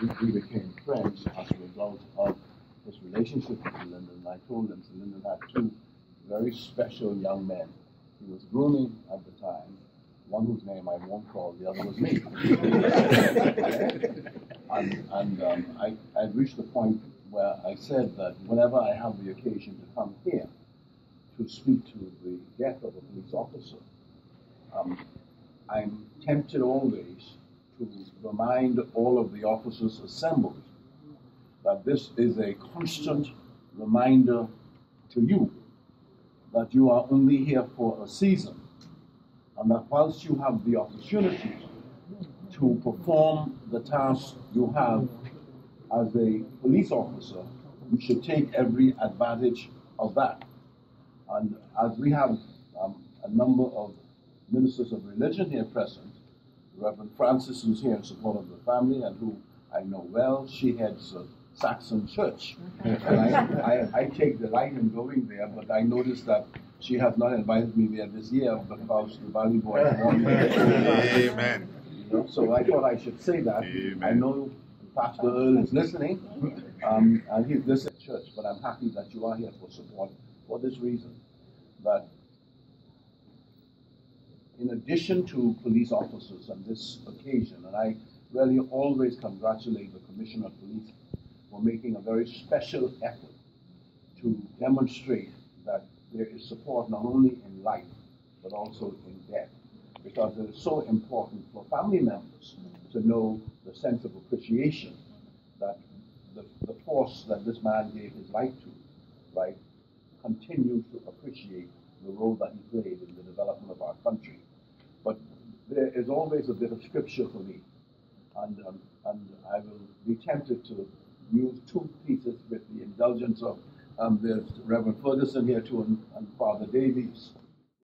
we, we became friends as a result of his relationship with Lynden. And I told him, Lynden had two very special young men he was grooming at the time, one whose name I won't call, the other was me. and, and um, I, I reached the point where I said that whenever I have the occasion to come here to speak to the death of a police officer, um, I'm tempted always to remind all of the officers assembled that this is a constant reminder to you that you are only here for a season and that whilst you have the opportunity to perform the task you have as a police officer, you should take every advantage of that. And as we have um, a number of ministers of religion here present, Reverend Francis, who's here in support of the family and who I know well, she heads uh, Saxon Church. and I, I, I, take delight in going there, but I noticed that she has not invited me there this year because the Valley Boy. Amen. You know, so I thought I should say that. Amen. I know Pastor Earl is listening, um, and he's listening at church, but I'm happy that you are here for support for this reason. That in addition to police officers on this occasion, and I really always congratulate the Commissioner of Police for making a very special effort to demonstrate that there is support not only in life but also in death. Because it is so important for family members to know the sense of appreciation that the, the force that this man gave his life to, right, continues to appreciate the role that he played in the development of our country. There is always a bit of scripture for me, and, um, and I will be tempted to use two pieces with the indulgence of um, there's Reverend Ferguson here too and, and Father Davies.